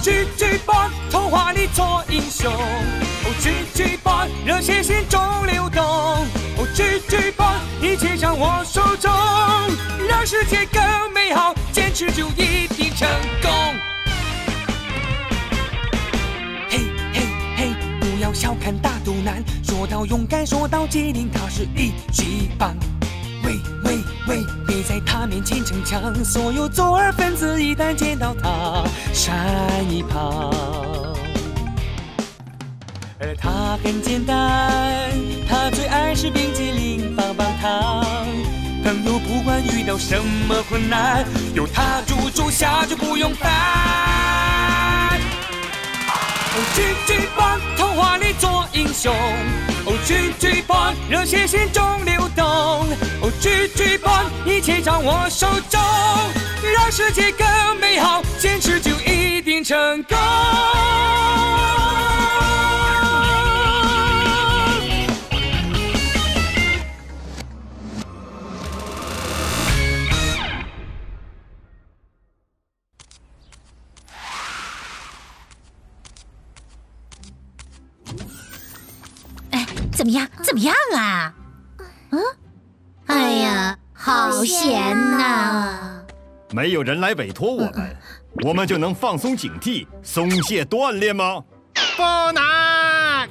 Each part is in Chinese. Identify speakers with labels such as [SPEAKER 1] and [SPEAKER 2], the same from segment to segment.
[SPEAKER 1] ，G G Boy，童话里做英雄。哦，G G Boy，热血心中流动。哦，G G Boy，一切掌握手中，让世界更美好，坚持就一定成功。嘿嘿嘿，不要小看大肚腩，说到勇敢，说到机灵，他是一级棒。喂喂，别在他面前逞强，所有左耳分子一旦见到他，闪一旁。而他很简单，他最爱吃冰激凌、棒棒糖。朋友不管遇到什么困难，有他助助下就不用烦。哦，G G Boy，童话里做英雄。哦，G G Boy，热血心中流动。哦，G G Boy，一切掌握手中，让世界更美好，坚持就一定成功。
[SPEAKER 2] 怎么样？怎么样啊？嗯？哎呀，好闲呐！
[SPEAKER 3] 没有人来委托我们，我们就能放松警惕、松懈锻炼吗？
[SPEAKER 4] 不能！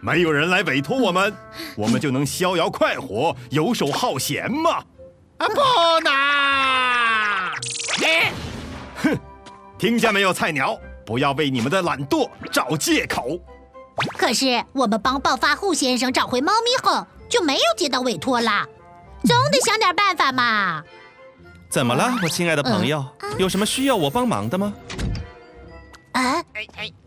[SPEAKER 3] 没有人来委托我们，我们就能逍遥快活、游手好闲吗？
[SPEAKER 4] 啊，不能！
[SPEAKER 3] 你，哼，听见没有，菜鸟？不要为你们的懒惰找借口。
[SPEAKER 2] 可是我们帮暴发户先生找回猫咪后，就没有接到委托啦，总得想点办法嘛。
[SPEAKER 5] 怎么了，我亲爱的朋友？有什么需要我帮忙的吗？
[SPEAKER 2] 啊，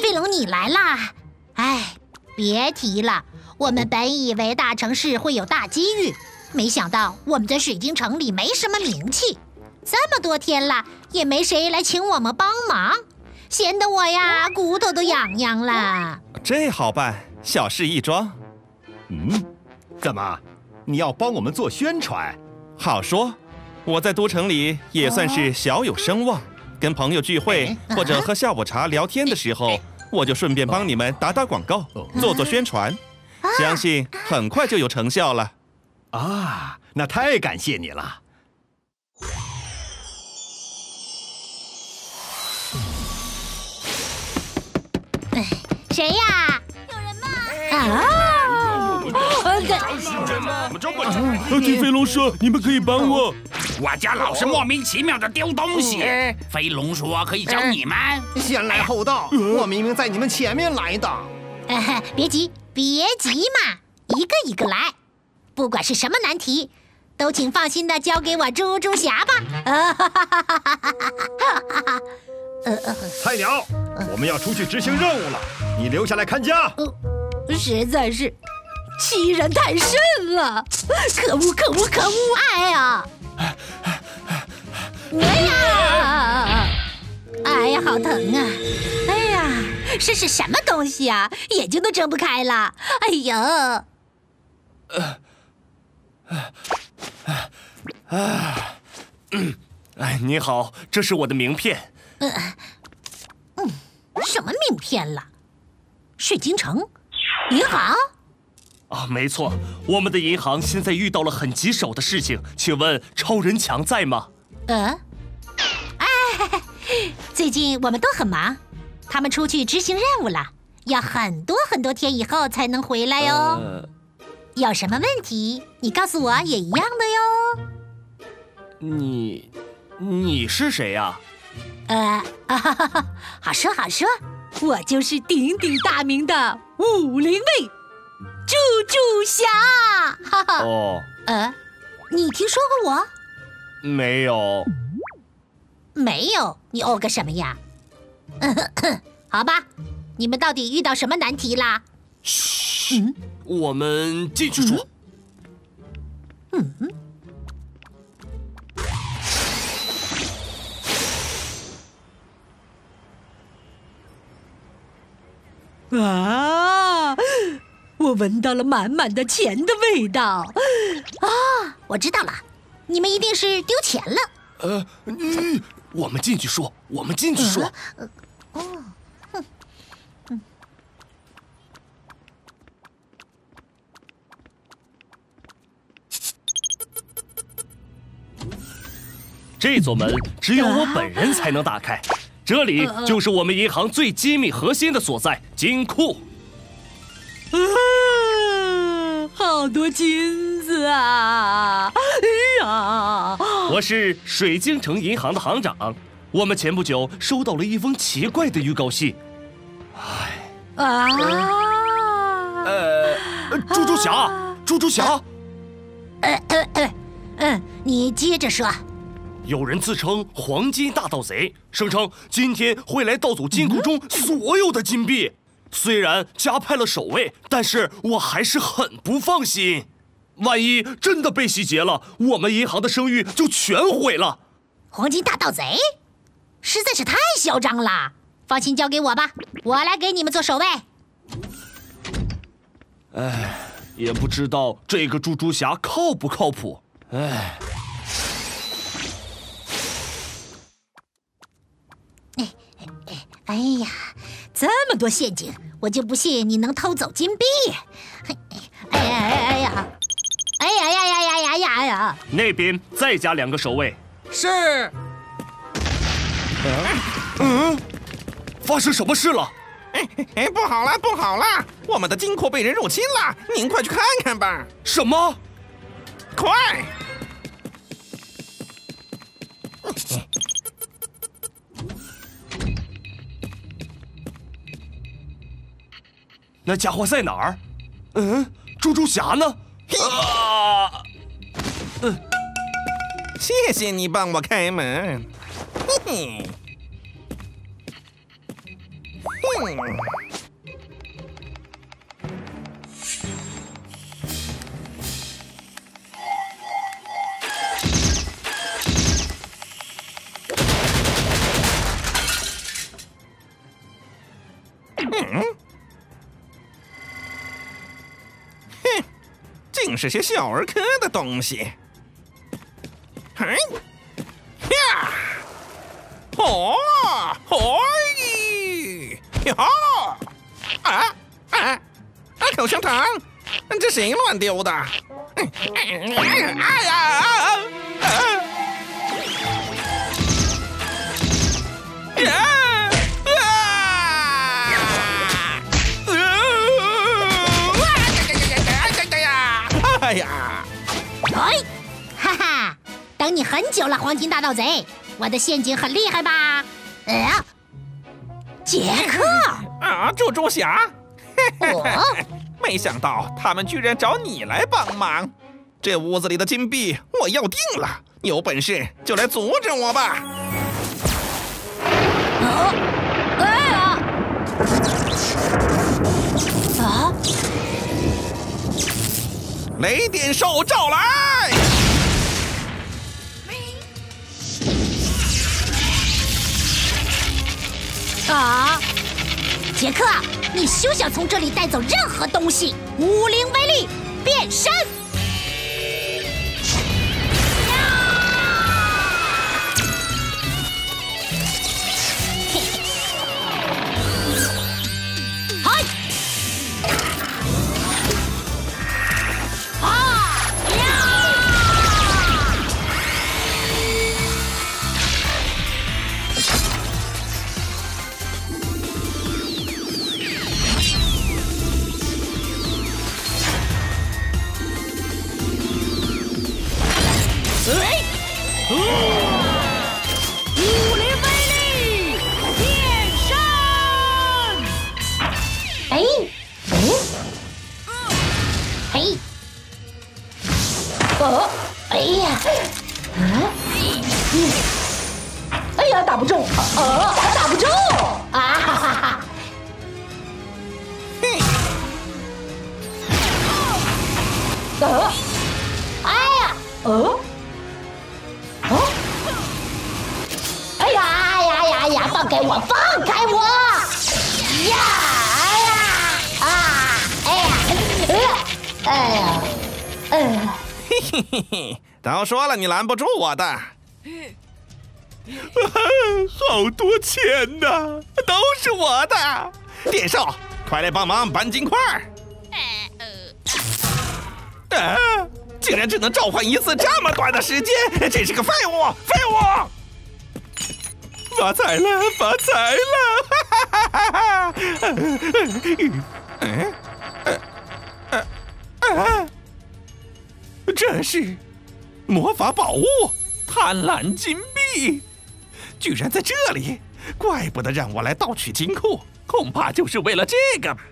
[SPEAKER 2] 飞龙你来啦！哎，别提了，我们本以为大城市会有大机遇，没想到我们在水晶城里没什么名气，这么多天了也没谁来请我们帮忙，闲得我呀骨头都痒痒了。
[SPEAKER 5] 这好办，小事一桩。
[SPEAKER 3] 嗯，怎么，你要帮我们做宣传？
[SPEAKER 5] 好说，我在都城里也算是小有声望，跟朋友聚会或者喝下午茶聊天的时候，我就顺便帮你们打打广告，做做宣传，相信很快就有成效了。
[SPEAKER 3] 啊，那太感谢你了。
[SPEAKER 2] 谁呀？有人吗？啊！
[SPEAKER 6] 听飞龙说，你们可以帮我。
[SPEAKER 4] 我家老是莫名其妙的丢东西。飞龙说可以找你们。
[SPEAKER 7] 先来后到，我明明在你们前面来的。
[SPEAKER 2] 别急，别急嘛，一个一个来。不管是什么难题，都请放心的交给我猪猪侠吧。
[SPEAKER 3] 菜鸟，我们要出去执行任务了，你留下来看家。
[SPEAKER 2] 实在是欺人太甚了！可恶，可恶，可恶！哎呀！哎呀！哎呀，好疼啊！哎呀，这是什么东西啊？眼睛都睁不开了！哎呦！呃，
[SPEAKER 6] 哎，你好，这是我的名片。嗯
[SPEAKER 2] 嗯，什么名片了？水晶城银行？
[SPEAKER 6] 啊，没错，我们的银行现在遇到了很棘手的事情，请问超人强在吗？
[SPEAKER 2] 呃，哎，最近我们都很忙，他们出去执行任务了，要很多很多天以后才能回来哟。有什么问题，你告诉我也一样的哟。
[SPEAKER 6] 你，你是谁呀？
[SPEAKER 2] 呃，啊哈哈好说好说，我就是鼎鼎大名的武林卫猪猪侠。哈哈。哦。呃，你听说过我？
[SPEAKER 6] 没有。
[SPEAKER 2] 没有？你哦个什么呀？嗯 好吧，你们到底遇到什么难题啦？
[SPEAKER 6] 嘘，我们进去说。嗯。
[SPEAKER 2] 啊！我闻到了满满的钱的味道。啊，我知道了，你们一定是丢钱了。呃，嗯，
[SPEAKER 6] 我们进去说，我们进去说。嗯、哦。这座门只有我本人才能打开，这里就是我们银行最机密核心的所在——金库。
[SPEAKER 8] 啊！好多金子啊！哎呀，
[SPEAKER 6] 我是水晶城银行的行长。我们前不久收到了一封奇怪的预告信。唉，
[SPEAKER 8] 啊，
[SPEAKER 6] 呃，猪猪侠，猪猪侠，
[SPEAKER 2] 呃呃呃，嗯，你接着说。
[SPEAKER 6] 有人自称黄金大盗贼，声称今天会来盗走金库中所有的金币。虽然加派了守卫，但是我还是很不放心。万一真的被洗劫了，我们银行的声誉就全毁了。
[SPEAKER 2] 黄金大盗贼，实在是太嚣张了。放心，交给我吧，我来给你们做守卫。
[SPEAKER 6] 哎，也不知道这个猪猪侠靠不靠谱。哎。
[SPEAKER 2] 哎呀，这么多陷阱，我就不信你能偷走金币！哎呀哎呀哎呀，哎呀呀呀呀呀呀呀！
[SPEAKER 6] 那边再加两个守卫。
[SPEAKER 7] 是。
[SPEAKER 6] 嗯，发生什么事了？
[SPEAKER 5] 哎哎，不好了，不好了！我们的金库被人入侵了，您快去看看吧！
[SPEAKER 6] 什么？
[SPEAKER 5] 快！
[SPEAKER 6] 那家伙在哪儿？嗯，猪猪侠呢？啊！
[SPEAKER 5] 嗯，谢谢你帮我开门。嘿嘿，是些小儿科的东西。嘿，呀，哦，哦咦，哟，啊啊啊！口香糖，这谁乱丢的？哎呀，哎
[SPEAKER 2] 你很久了，黄金大盗贼！我的陷阱很厉害吧？呃，杰克
[SPEAKER 5] 啊，猪猪侠！哦，没想到他们居然找你来帮忙。这屋子里的金币我要定了，有本事就来阻止我吧！啊！哎呀！啊！雷电兽召来！
[SPEAKER 2] 啊，杰克，你休想从这里带走任何东西！武灵威力，变身！
[SPEAKER 5] 都说了，你拦不住我的。好多钱呐，都是我的。电少，快来帮忙搬金块。呃，竟然只能召唤一次这么短的时间，真是个废物！废物！发财了，发财了！哈哈哈哈哈！嗯，呃，呃，这是魔法宝物——贪婪金币，居然在这里！怪不得让我来盗取金库，恐怕就是为了这个吧。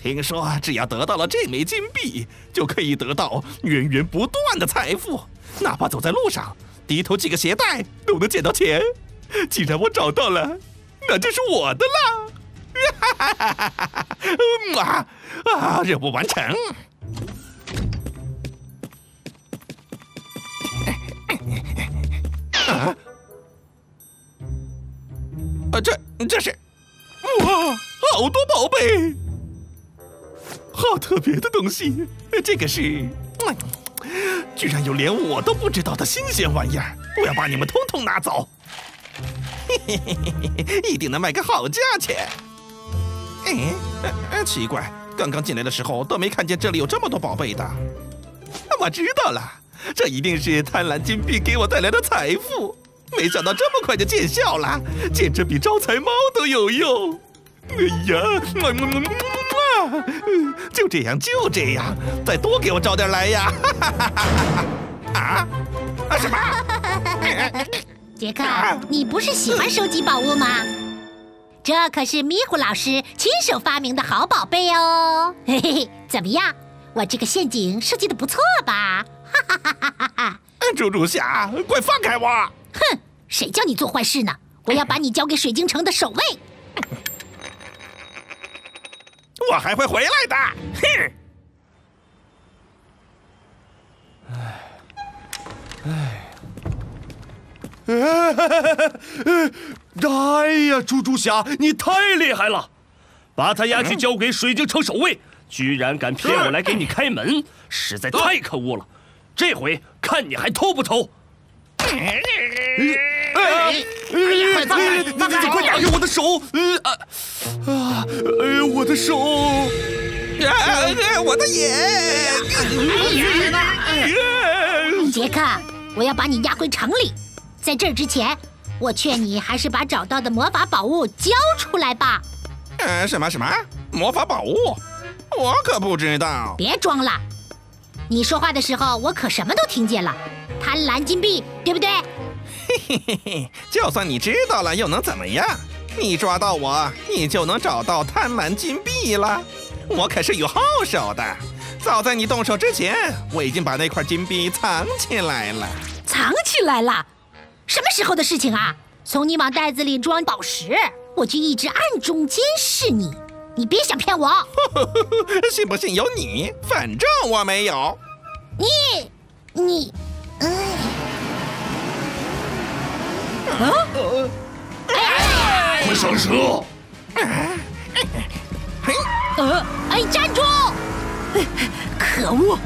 [SPEAKER 5] 听说只要得到了这枚金币，就可以得到源源不断的财富，哪怕走在路上，低头系个鞋带都能捡到钱。既然我找到了，那就是我的了。哈哈哈哈哈！啊啊！任务完成。啊！啊，这这是哇，好多宝贝，好特别的东西。这个是，居然有连我都不知道的新鲜玩意儿！我要把你们通通拿走。嘿嘿嘿嘿嘿，一定能卖个好价钱。哎，奇怪，刚刚进来的时候都没看见这里有这么多宝贝的。我知道了，这一定是贪婪金币给我带来的财富。没想到这么快就见效了，简直比招财猫都有用。哎呀，就这样，就这样，再多给我招点来呀！啊？啊什么？
[SPEAKER 2] 杰克，你不是喜欢收集宝物吗？这可是咪咕老师亲手发明的好宝贝哦！嘿嘿嘿，怎么样？我这个陷阱设计的不错吧？哈哈哈哈哈哈！
[SPEAKER 5] 猪猪侠，快放开我！
[SPEAKER 2] 哼，谁叫你做坏事呢？我要把你交给水晶城的守卫。
[SPEAKER 5] 我还会回来的。哼！
[SPEAKER 6] 哎，哎，哎呀，猪猪侠，你太厉害了！把他押去交给水晶城守卫，居然敢骗我来给你开门，实在太可恶了！这回看你还偷不偷！哎，
[SPEAKER 8] 快放开！放开！
[SPEAKER 6] 快打开我的手！啊啊！哎，我的手！
[SPEAKER 5] 我的眼！
[SPEAKER 2] 杰克，我要把你押回城里。在这之前，我劝你还是把找到的魔法宝物交出来吧。
[SPEAKER 5] 呃，什么什么魔法宝物？我可不知道。
[SPEAKER 2] 别装了，你说话的时候我可什么都听见了。贪婪金币，对不对？
[SPEAKER 5] 嘿嘿嘿嘿，就算你知道了，又能怎么样？你抓到我，你就能找到贪婪金币了。我可是有后手的，早在你动手之前，我已经把那块金币藏起来了。
[SPEAKER 2] 藏起来了？什么时候的事情啊？从你往袋子里装宝石，我就一直暗中监视你。你别想骗我！
[SPEAKER 5] 信不信由你，反正我没有。
[SPEAKER 2] 你，你，哎，
[SPEAKER 6] 啊？快上车！
[SPEAKER 2] 呃，哎，站住！可恶！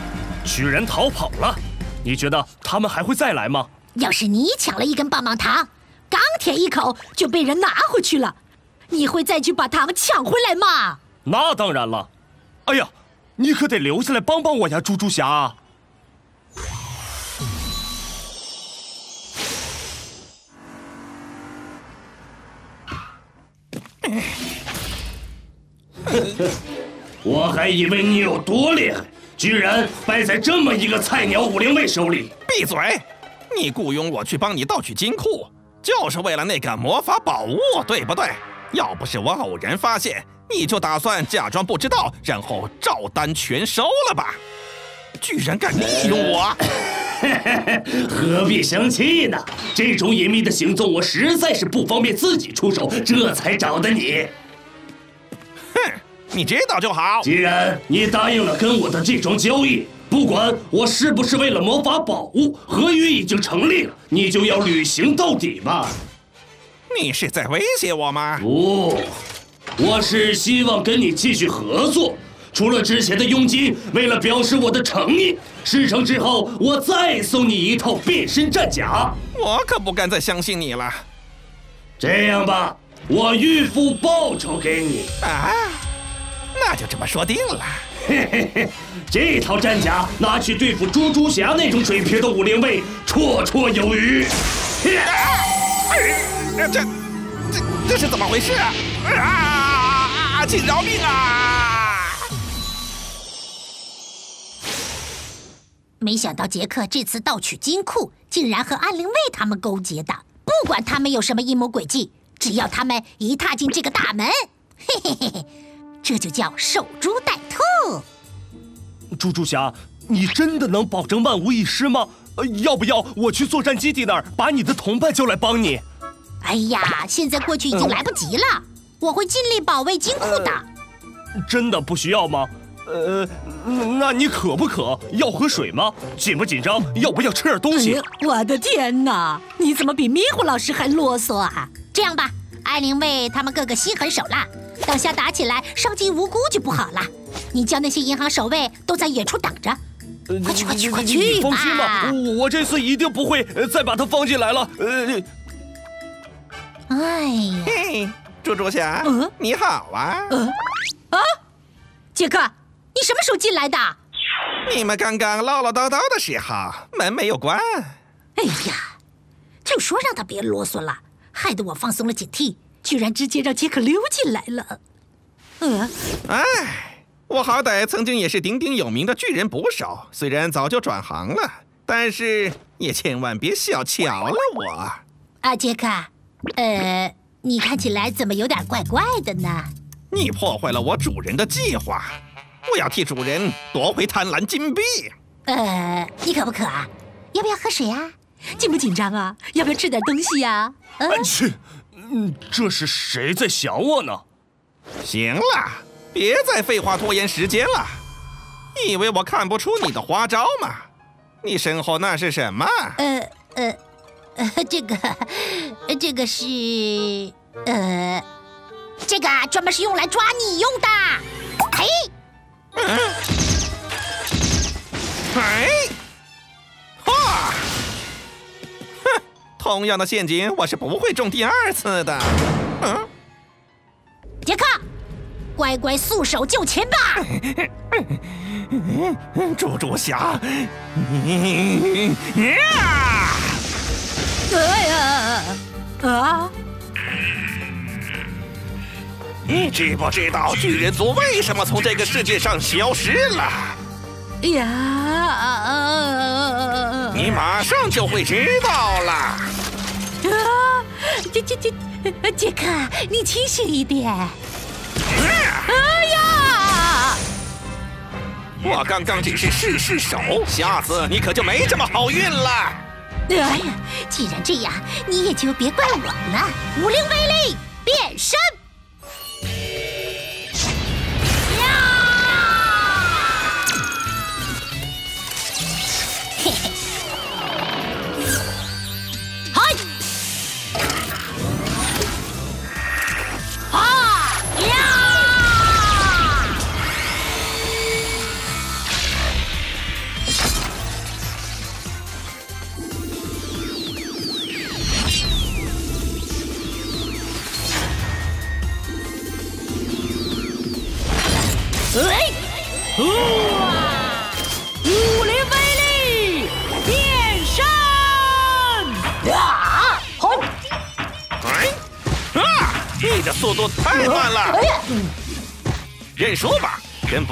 [SPEAKER 6] 居然逃跑了！你觉得他们还会再来吗？
[SPEAKER 2] 要是你抢了一根棒棒糖，刚舔一口就被人拿回去了，你会再去把糖抢回来吗？
[SPEAKER 6] 那当然了。哎呀，你可得留下来帮帮我呀，猪猪侠！我还以为你有多厉害，居然败在这么一个菜鸟武灵卫手里！
[SPEAKER 5] 闭嘴！你雇佣我去帮你盗取金库，就是为了那个魔法宝物，对不对？要不是我偶然发现，你就打算假装不知道，然后照单全收了吧？居然敢利用我！
[SPEAKER 6] 何必生气呢？这种隐秘的行踪，我实在是不方便自己出手，这才找的你。
[SPEAKER 5] 哼，你知道就好。
[SPEAKER 6] 既然你答应了跟我的这桩交易。不管我是不是为了魔法宝物，合约已经成立了，你就要履行到底吧。
[SPEAKER 5] 你是在威胁我吗？
[SPEAKER 6] 不，我是希望跟你继续合作。除了之前的佣金，为了表示我的诚意，事成之后我再送你一套变身战甲。
[SPEAKER 5] 我可不敢再相信你了。
[SPEAKER 6] 这样吧，我预付报酬给你。
[SPEAKER 5] 啊，那就这么说定了。
[SPEAKER 6] 嘿嘿嘿，这套战甲拿去对付猪猪侠那种水平的武灵卫绰绰有余。
[SPEAKER 5] 这这这是怎么回事啊？啊！请饶命啊！
[SPEAKER 2] 没想到杰克这次盗取金库，竟然和安灵卫他们勾结的。不管他们有什么阴谋诡计，只要他们一踏进这个大门，嘿嘿嘿嘿，这就叫守株待兔。
[SPEAKER 6] 猪猪侠，你真的能保证万无一失吗？呃，要不要我去作战基地那儿把你的同伴叫来帮你？
[SPEAKER 2] 哎呀，现在过去已经来不及了，我会尽力保卫金库的。
[SPEAKER 6] 真的不需要吗？呃，那你渴不渴？要喝水吗？紧不紧张？要不要吃点东西？
[SPEAKER 8] 我的天哪，你怎么比迷糊老师还啰嗦啊？
[SPEAKER 2] 这样吧，艾琳卫他们个个心狠手辣，等下打起来伤及无辜就不好了。你叫那些银行守卫都在远处等着，快去快去快去
[SPEAKER 6] 你放心吧，我我这次一定不会呃再把他放进来了。呃，
[SPEAKER 2] 哎呀，
[SPEAKER 5] 嘿，猪猪侠，
[SPEAKER 8] 嗯
[SPEAKER 5] 你好啊！
[SPEAKER 8] 杰克，
[SPEAKER 2] 你什么时候进来的？
[SPEAKER 5] 你们刚刚唠唠叨叨的时候，门没有关。
[SPEAKER 2] 哎呀，就说让他别啰嗦了，害得我放松了警惕，居然直接让杰克溜进来了。
[SPEAKER 8] 呃，
[SPEAKER 5] 哎，我好歹曾经也是鼎鼎有名的巨人捕手，虽然早就转行了，但是也千万别小瞧了我。
[SPEAKER 2] 啊，杰克，呃，你看起来怎么有点怪怪的呢？
[SPEAKER 5] 你破坏了我主人的计划，我要替主人夺回贪婪金币。
[SPEAKER 2] 呃，你渴不渴啊？要不要喝水啊？
[SPEAKER 8] 紧不紧张啊？要不要吃点东西呀、
[SPEAKER 2] 嗯
[SPEAKER 6] 啊去，嗯，这是谁在想我呢？
[SPEAKER 5] 行了，别再废话拖延时间了。你以为我看不出你的花招吗？你身后那是什么？
[SPEAKER 2] 呃呃呃，这个，呃这个是，呃，这个啊专门是用来抓你用的。嘿，
[SPEAKER 5] 哎，哈，哼，同样的陷阱我是不会中第二次的。嗯，
[SPEAKER 2] 杰克，乖乖束手就擒吧。
[SPEAKER 5] 猪猪侠，你呀！
[SPEAKER 8] 哎呀，啊，
[SPEAKER 5] 你知不知道巨人族为什么从这个世界上消失了？
[SPEAKER 8] 哎呀，啊，
[SPEAKER 5] 你马上就会知道了。
[SPEAKER 8] 啊，杰杰杰，杰克，你清醒一点。哎呀，
[SPEAKER 5] 我刚刚只是试试手，下次你可就没这么好运了。
[SPEAKER 2] 哎呀，既然这样，你也就别怪我了。武灵威力变身！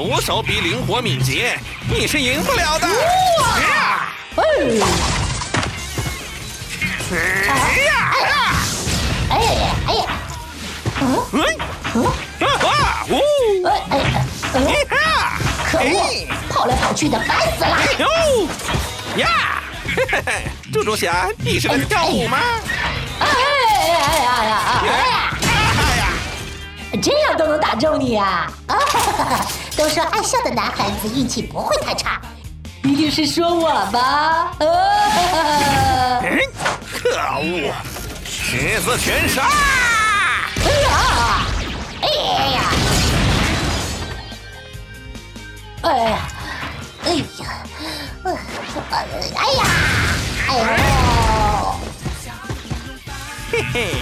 [SPEAKER 5] 跟捕手比灵活敏捷，你是赢不了的。呀
[SPEAKER 2] 哎呀！
[SPEAKER 5] 哎呀！
[SPEAKER 2] 哎呀！哎呀！
[SPEAKER 5] 哎！啊！呜！
[SPEAKER 2] 哎哎哎！
[SPEAKER 5] 你哈！
[SPEAKER 2] 可恶！跑来跑去的，烦死了！
[SPEAKER 5] 哟呀！猪猪侠，你是在跳舞吗？
[SPEAKER 8] 哎呀呀呀！
[SPEAKER 5] 哎呀！
[SPEAKER 8] 这样都能打中你啊？
[SPEAKER 2] 啊哈哈哈！都说爱笑的男孩子运气不会太差。
[SPEAKER 8] 一定是说我吧？啊！
[SPEAKER 5] 哎，可恶！十字全杀！
[SPEAKER 2] 哎呀！哎呀！
[SPEAKER 8] 哎呀，
[SPEAKER 2] 哎呀！呃哎呀！哎呦！
[SPEAKER 5] 嘿嘿，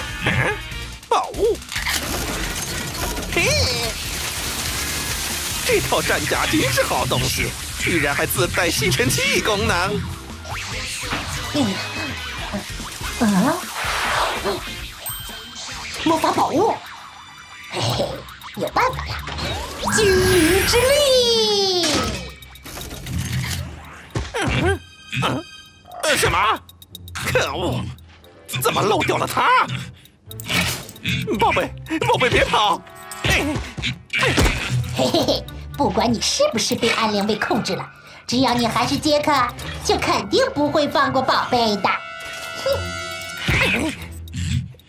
[SPEAKER 5] 这套战甲真是好东西，居然还自带吸尘器功能。
[SPEAKER 2] 嗯，魔法宝物，嘿嘿，有办法了！精灵之力，
[SPEAKER 5] 嗯嗯，什么？可恶，怎么漏掉了它？宝贝，宝贝，别跑！
[SPEAKER 2] 嘿嘿嘿，不管你是不是被暗恋被控制了，只要你还是杰克，就肯定不会放过宝贝的。哼，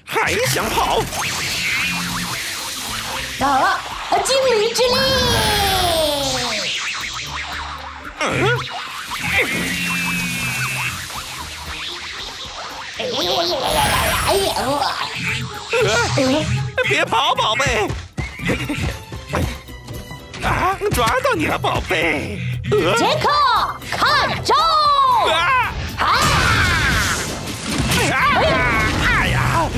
[SPEAKER 5] 还想跑？
[SPEAKER 2] 啊！精灵之力！
[SPEAKER 5] 嗯。
[SPEAKER 2] 哎呀！
[SPEAKER 5] 呃，别跑，宝贝！啊，抓到你了，宝贝！
[SPEAKER 2] 杰克，看招！啊！啊！
[SPEAKER 5] 哎呀！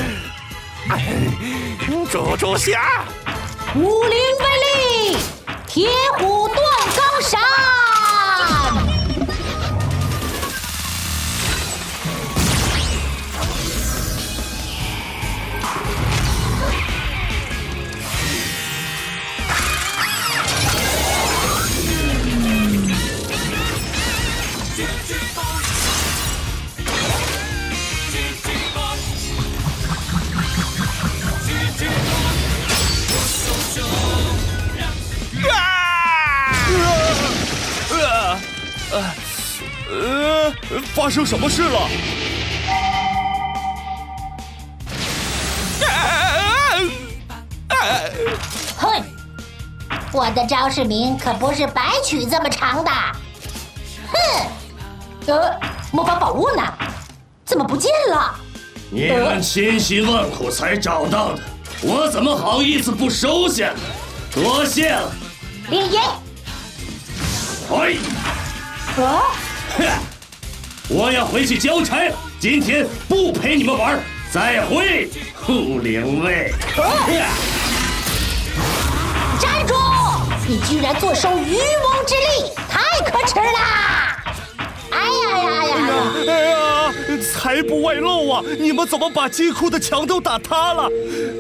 [SPEAKER 5] 猪猪侠，
[SPEAKER 2] 武林威力，铁虎断钢山！
[SPEAKER 6] 发生什么事了？
[SPEAKER 2] 哼，我的招式名可不是白取这么长的。哼，呃，魔法宝物呢？怎么不见了？
[SPEAKER 9] 你们千辛万苦才找到的，我怎么好意思不收下呢？多谢了，
[SPEAKER 2] 林爷。
[SPEAKER 9] 嘿，
[SPEAKER 2] 啊！
[SPEAKER 9] 哼，我要回去交差了，今天不陪你们玩，再会，护灵卫。
[SPEAKER 2] 站住！你居然坐收渔翁之利，太可耻啦！哎呀呀呀呀！
[SPEAKER 6] 哎呀，财不外露啊！你们怎么把金库的墙都打塌了？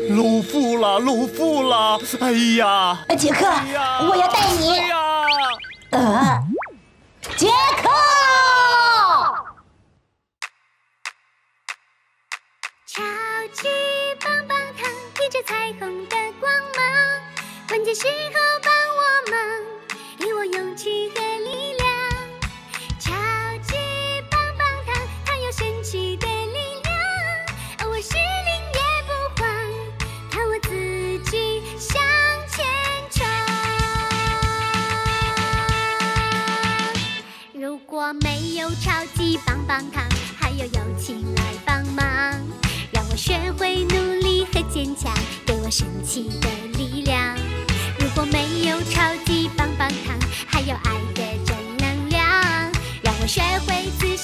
[SPEAKER 6] 露富了，露富了！哎呀，
[SPEAKER 2] 杰克，我要带你。
[SPEAKER 6] 哎呀，
[SPEAKER 2] 呃，杰克！
[SPEAKER 10] 级棒棒糖，披着彩虹的光芒，关键时候帮我忙，给我勇气和力量。超级棒棒糖，它有神奇的力量，偶尔失灵也不慌，看我自己向前闯。如果没有超级棒棒糖，还有友情来帮忙。学会努力和坚强给我神奇的力量。如果没有超级棒棒糖还有爱的正能量。让我学会自